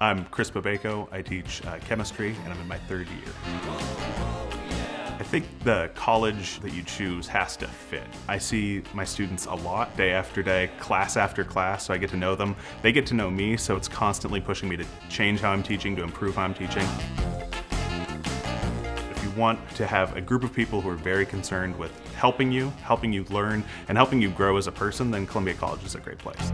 I'm Chris Babayco. I teach uh, chemistry and I'm in my third year. I think the college that you choose has to fit. I see my students a lot, day after day, class after class, so I get to know them. They get to know me, so it's constantly pushing me to change how I'm teaching, to improve how I'm teaching. If you want to have a group of people who are very concerned with helping you, helping you learn, and helping you grow as a person, then Columbia College is a great place.